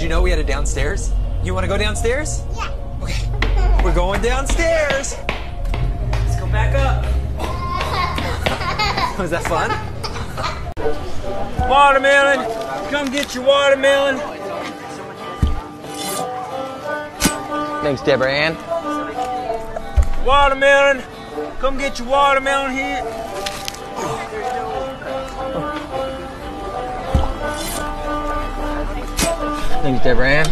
Did you know we had a downstairs? You want to go downstairs? Yeah. Okay. We're going downstairs. Let's go back up. Was that fun? Watermelon! Come get your watermelon! Thanks, Deborah Ann. Watermelon! Come get your watermelon here! Thanks, Deborah Ann.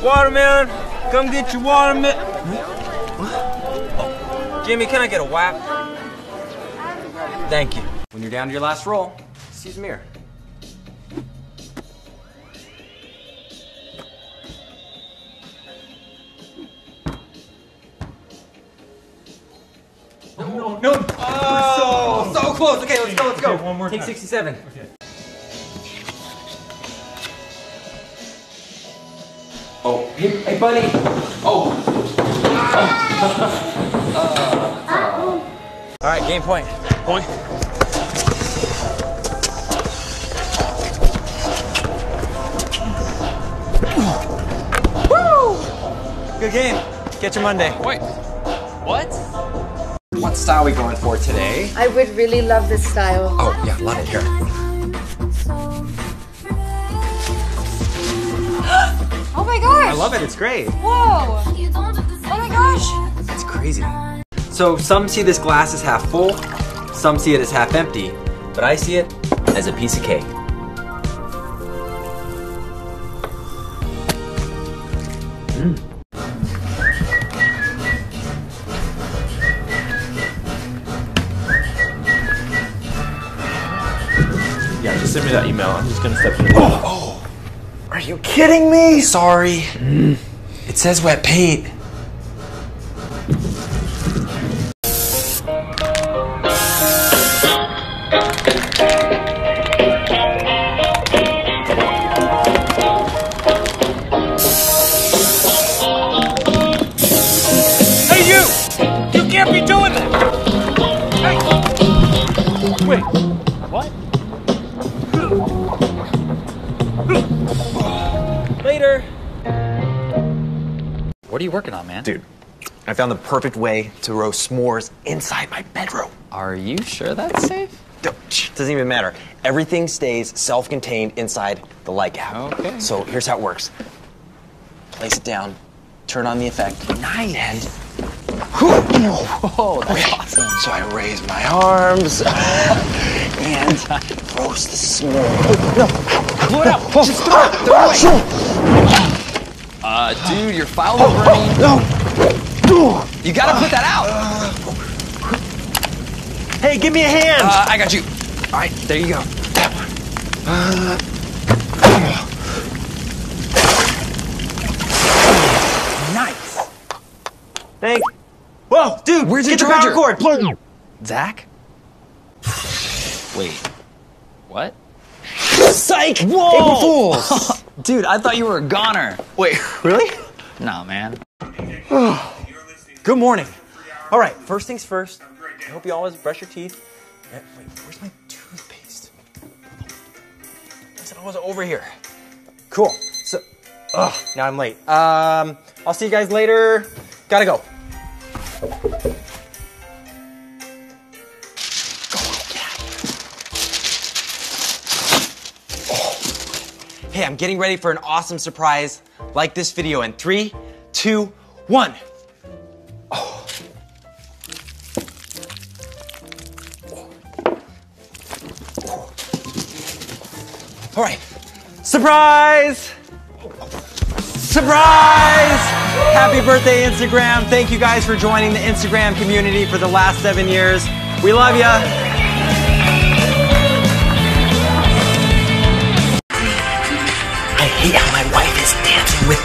Watermelon! Come get your watermelon! Jimmy, can I get a wipe? Thank you. When you're down to your last roll, see use a mirror. No, no, no! Oh, so, close. Okay, let's go. Let's go. one more Take time. 67. Oh, hey, hey, buddy. Oh. All right, game point. Point. Woo! Good game. Catch you Monday. Wait. What? What style are we going for today? I would really love this style. Oh, yeah, love it. Here. Oh my gosh! I love it. It's great. Whoa! Oh my gosh! It's crazy. So some see this glass as half full, some see it as half empty, but I see it as a piece of cake. Yeah, just send me that email. I'm just gonna step in. Oh, oh. Are you kidding me? Sorry. Mm. It says wet paint. Later! What are you working on, man? Dude, I found the perfect way to roast s'mores inside my bedroom. Are you sure that's safe? Don't- Doesn't even matter. Everything stays self-contained inside the light cap. Okay. So here's how it works. Place it down, turn on the effect. Nice. And Oh, that's awesome. so I raise my arms and roast the s'more. No, blow it out. Just throw it. Throw it away. Uh, dude, your files are burning. No. You gotta put that out. Hey, give me a hand. Uh, I got you. All right, there you go. That one. nice. Thank. Whoa, dude! Where's get your the power charger? cord? Plug it. Zach? Wait. What? Psych! Whoa! April Fools! Dude, I thought you were a goner. Wait, really? Nah, man. Good morning. All right, first things first. I hope you always brush your teeth. Eh, Wait, where's my toothpaste? I said I was over here. Cool. So, ugh, now I'm late. Um, I'll see you guys later. Gotta go. Hey, I'm getting ready for an awesome surprise. Like this video in three, two, one. Oh. All right. Surprise! Surprise! Happy birthday, Instagram. Thank you guys for joining the Instagram community for the last seven years. We love ya.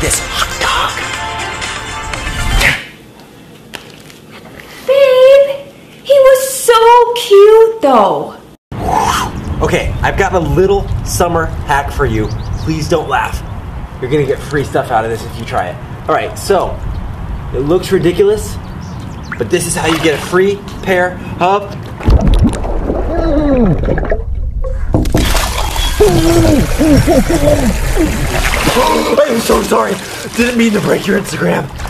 This hot dog. Babe, he was so cute though. Okay, I've got a little summer hack for you. Please don't laugh. You're gonna get free stuff out of this if you try it. All right, so it looks ridiculous, but this is how you get a free pair of. I'm so sorry. Didn't mean to break your Instagram.